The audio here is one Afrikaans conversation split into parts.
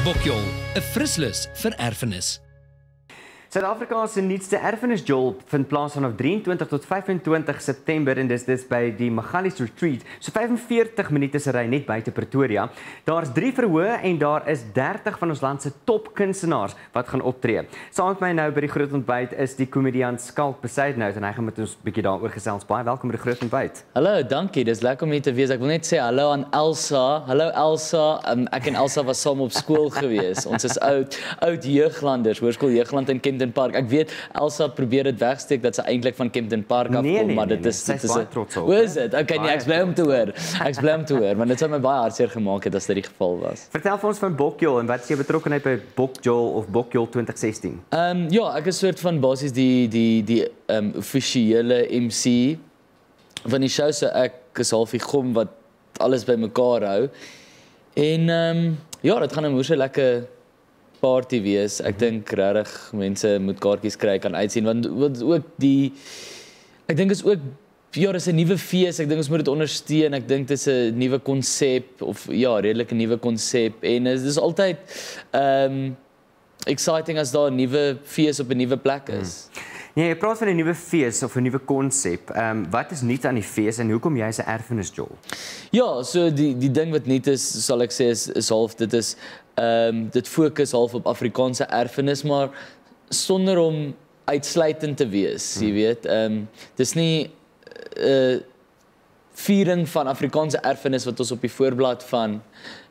Bokjol, 'n frislus vir erfenis. Suid-Afrika se nuutste erfenisjol vind plaas vanaf 23 tot 25 September en dis dis by die Magalies Retreat. So 45 minute se ry net buite Pretoria. Daar's 3 verhoë en daar is 30 van ons land se top kunstenaars wat gaan optree. Saam met my nou by die groot ontbyt is die komediant Skalk Besaidnout en hy gaan met ons 'n bietjie daaroor gesels. Baie welkom by die groot ontbyt. Hallo, dankie. Dis lekker om hier te wees. Ek wil net sê hallo aan Elsa. Hallo Elsa. Um, ek en Elsa was saam op skool gewees. Ons is oud oud jeuglanders, hoërskool Jeugland in Kent Kempton Park. Ek weet Elsa probeer dit wegsteek dat sy eintlik van Kempton Park af Nee, nee, maar nee, dit nee. is Sy dit is baie trots op, Hoe is dit? Okay, nee, ek bly om te hoor. Ek bly om te hoor, want dit sou my baie hartseer gemaak het as dit die geval was. Vertel vir ons van Bokjol en wat is jou betrokkeheid by Bokjol of Bokjol 2016? Ehm um, ja, ek is soort van basies die die die ehm um, offisiële MC van die show so ek is half die gom wat alles bymekaar hou. En ehm um, ja, dit gaan 'n moeë lekker party wees. Ek dink regtig mense moet kaartjies kry kan uitsien want wat ook die ek dink is ook ja, dis 'n nuwe fees. Ek dink ons moet dit ondersteun. Ek dink dis 'n nuwe konsep of ja, redelik 'n nuwe konsep en dis dis altyd ehm um, exciting as daar 'n nuwe fees op 'n nuwe plek is. Hmm. Nee, jy praat van 'n nuwe fees of 'n nuwe konsep. Ehm um, wat is nuut aan die fees en hoekom jy se erfenisjol? Ja, so die die ding wat nie is sal ek sê is, is half dit is ehm um, dit fokus half op Afrikaanse erfenis maar sonder om uitsluitend te wees, jy weet. Ehm um, dis nie 'n uh, viering van Afrikaanse erfenis wat ons op die voorblad van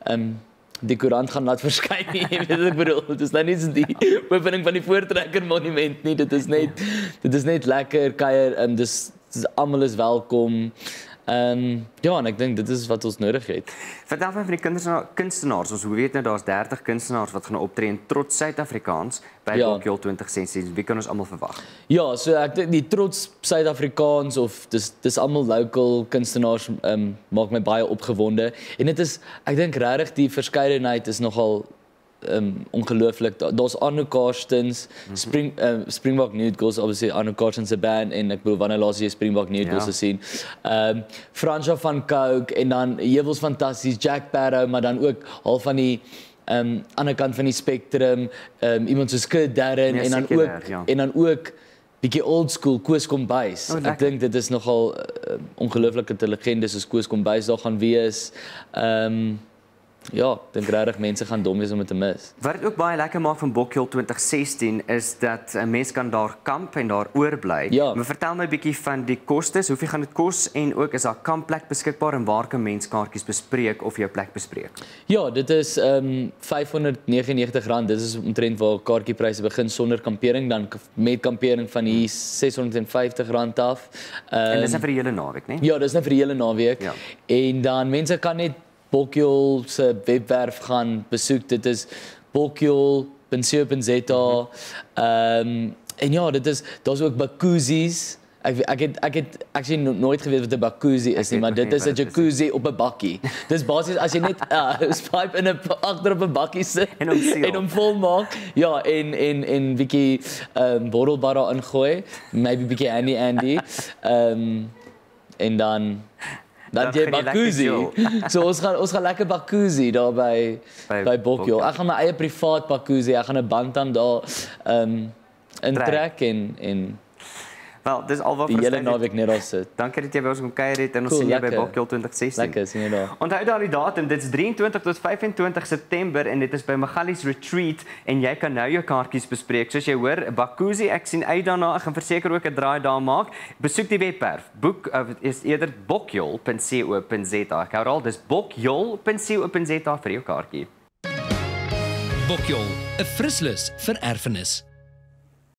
ehm um, die koerant gaan laat verskyn nie. Jy weet wat ek bedoel. Dit is nou nie so die opening van die Voortrekker monument nie. Dit is net dit is net lekker kuier. Ehm um, dis, dis almal is welkom. Ehm um, ja, en ek dink dit is wat ons nodig het. Vertel van die kunstenaars. Ons weet nou daar's 30 kunstenaars wat gaan optree in trots Suid-Afrikaans by Ja. Bokjol 2016. Wie kan ons almal verwag? Ja, so ek dink die trots Suid-Afrikaans of dis dis almal local kunstenaars um, maak my baie opgewonde en dit is ek dink regtig die verskeidenheid is nogal um, ongelooflik. Da, Daar's Anu Karstens, Spring uh, Springbok Nude Girls obviously Anu Karstens se band en ek bedoel wanneer laas jy Springbok Nude Ja. Gesien. Ehm um, Fransja van Coke en dan Hewels fantasties Jack Barrow, maar dan ook half van die ehm um, ander kant van die spektrum, ehm um, iemand soos Kid Darren Meer en dan sekulêr, ook ja. en dan ook bietjie old school Koos Kombuis. O, ek dink dit is nogal uh, ongelooflike legendes soos Koos Kombuis daar gaan wees. Ehm um, ja, ek dink regtig mense gaan dom wees om dit te mis. Wat dit ook baie lekker maak van Bokjol 2016 is dat 'n mens kan daar kamp en daar oorbly. Ja. Maar vertel my 'n bietjie van die kostes. Hoeveel gaan dit kos en ook is daar kampplek beskikbaar en waar kan mens kaartjies bespreek of jou plek bespreek? Ja, dit is ehm um, R599. Dit is omtrent waar kaartjiepryse begin sonder kampering dan met kampering van hier R650 af. Ehm En dis net vir die hele naweek, né? Ja, dis net vir die hele naweek. Ja. En dan mense kan net Bokjol se webwerf gaan besoek. Dit is bokjol.co.za. Ehm um, en ja, dit is daar's ook bakuzies. Ek ek het ek het actually no, nooit geweet wat 'n bakuzi is nie, maar dit is 'n jacuzzi op 'n bakkie. Dis basies as jy net uh, 'n pipe in 'n agter op 'n bakkie sit En hom seal. en hom vol maak. Ja, en en en bietjie ehm um, bottelbar daar ingooi, maybe bietjie Andy Andy. Ehm um, en dan dan jy Bakuzi. So ons gaan ons gaan lekker Bakuzi daar by By by, Bokjo. Bokjo. Ek gaan my eie privaat Bakuzi, ek gaan 'n bandam daar ehm um, intrek en en Wel, dis alwaar die hele naweek net daar sit. Dankie dat jy by ons kom kuier het en ons Cool, sien jou by. Bokjol 2016. Lekker sien jy daar. Onthou daar die datum, dit's 23 tot 25 September en dit is by Magalies Retreat en jy kan nou jou kaartjies bespreek. Soos jy hoor, Bakuzi, ek sien uit daarna, ek gaan verseker ook 'n draai daar maak. Besoek die webwerf. Boek uh, is eerder bokjol.co.za. Ek herhaal, dis bokjol.co.za vir jou kaartjie. Bokjol, 'n frislus vir erfenis.